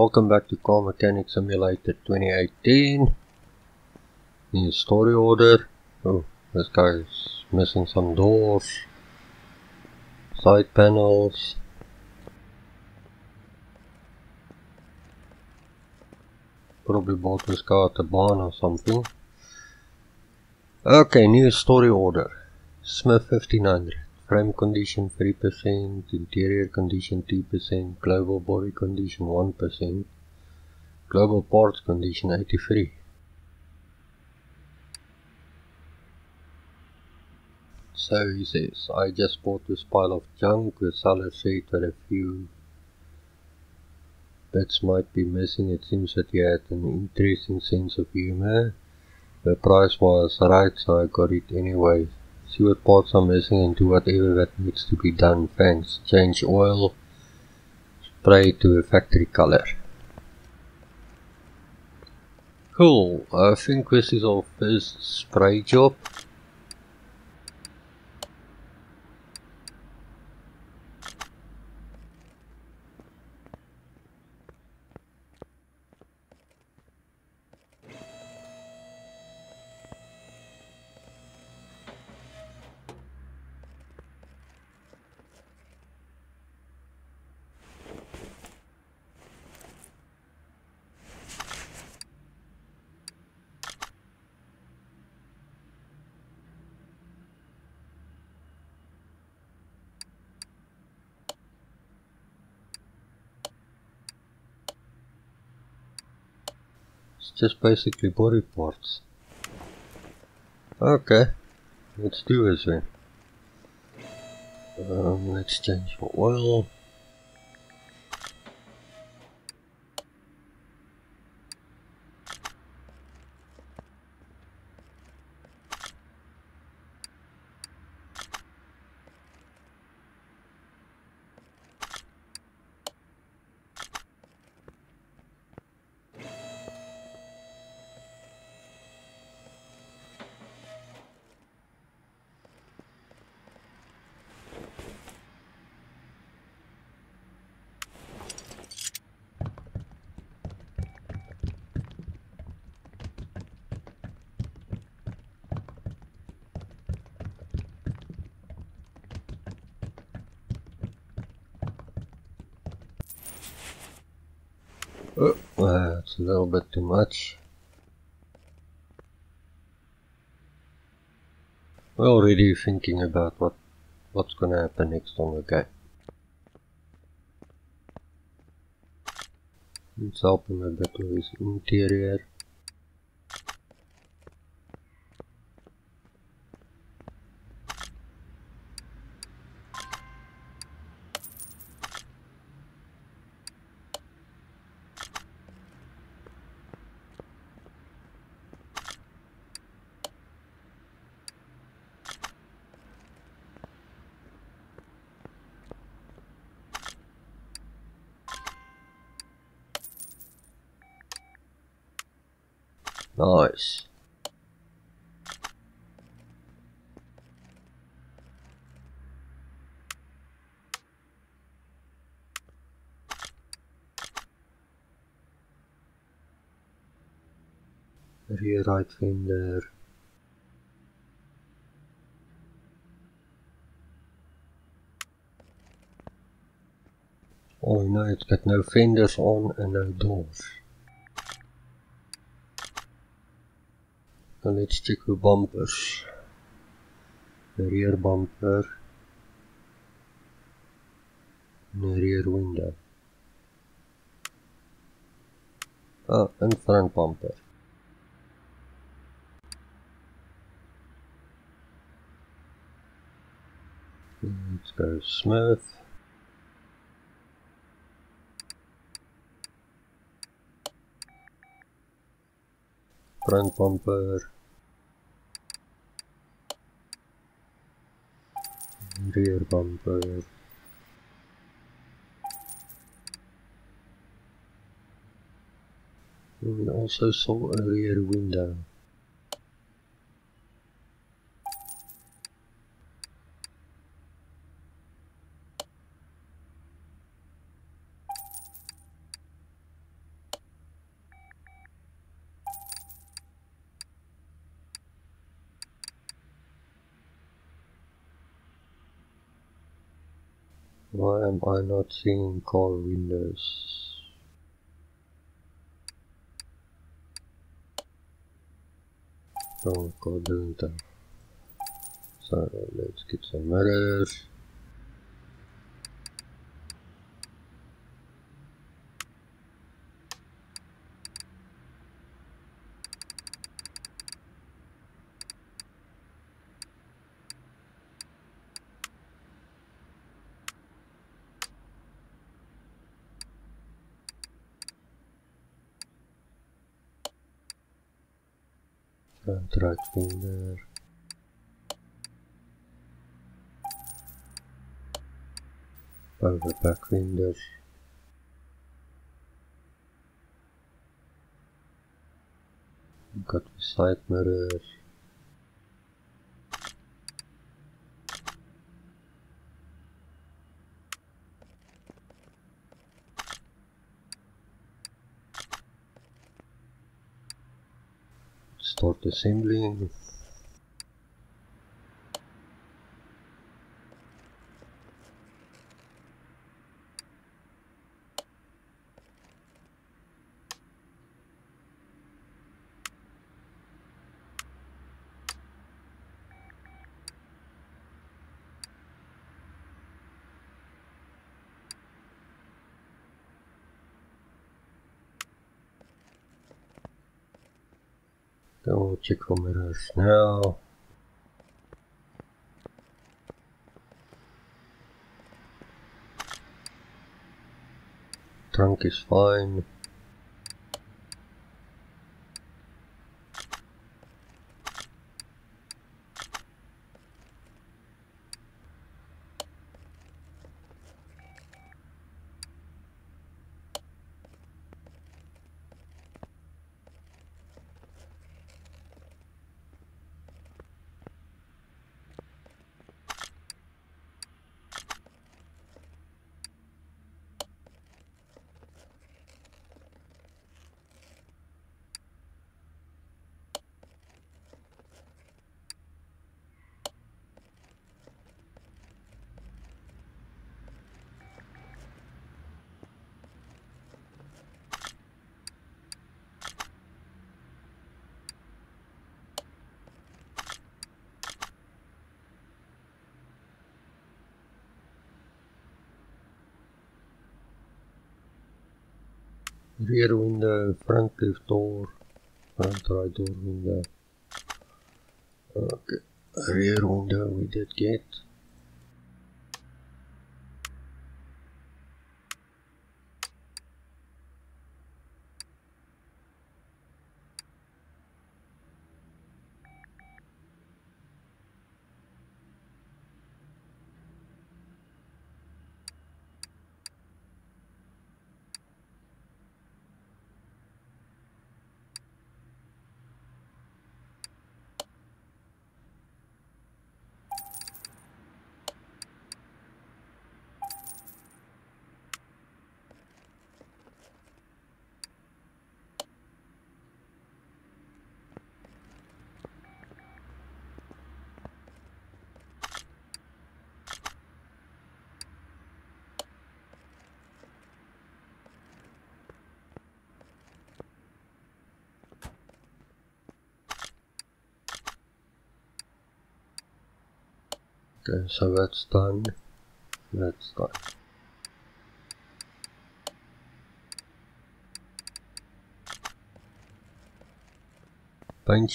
Welcome back to Car Mechanic Simulator 2018. New story order. Oh, this guy's missing some doors. Side panels. Probably bought this car at the barn or something. Okay, new story order. Smith 1500. Frame condition 3%, interior condition 2%, global body condition 1%, global parts condition 83. So he says, I just bought this pile of junk, the seller said that a few bits might be missing, it seems that he had an interesting sense of humor. The price was right, so I got it anyway see what parts are missing and do whatever that needs to be done. Thanks. Change oil, spray to a factory color. Cool, I think this is our first spray job. Just basically body parts. Okay, let's do this then. Um, let's change for oil. Oh, a little bit too much. We're already thinking about what what's gonna happen next on the game. Let's him a bit with his interior. Nice. Rear right fender. Oh no, it's got no fenders on and no doors. Let's check the bumpers. The rear bumper. And the rear window. Ah, and front bumper. Let's go smooth. Front bumper rear bumper we also saw a rear window Why am I not seeing call windows? Oh didn't I? So let's get some mirrors. Front right fender over back fenders got the side mirrors start assembling We'll check for mirrors now. Trunk is fine. Rear window, front left door, front right door window. Okay, rear window we did get. Okay, so that's done. That's done. Paint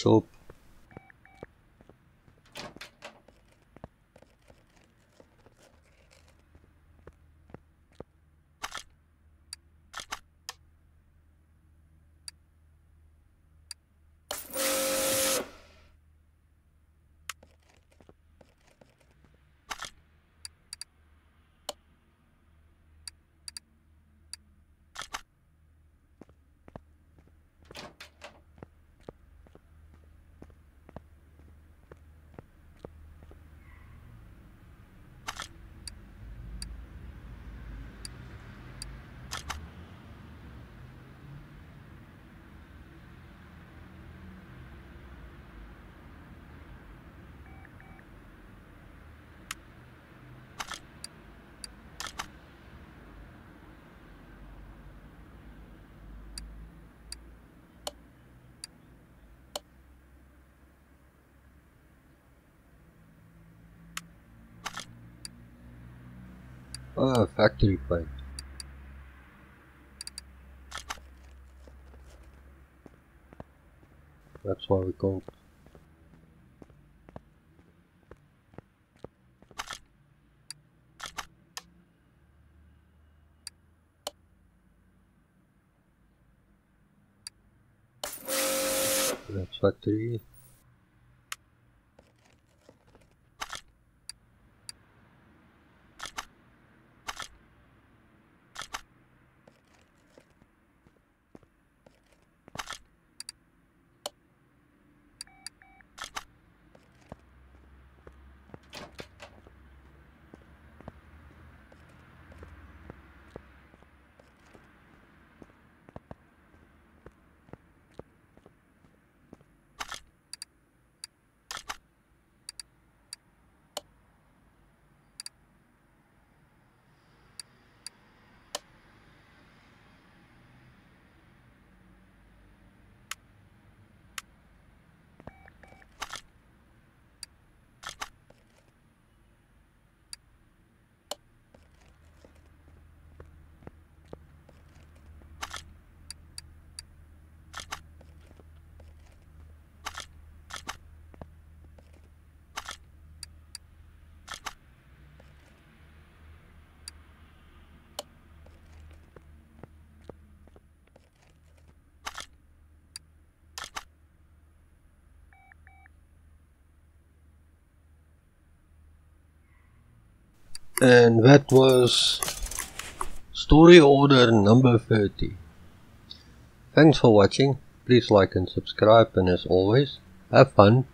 Ah, factory paint. That's why we can't That's factory. And that was story order number 30 thanks for watching. Please like and subscribe and as always have fun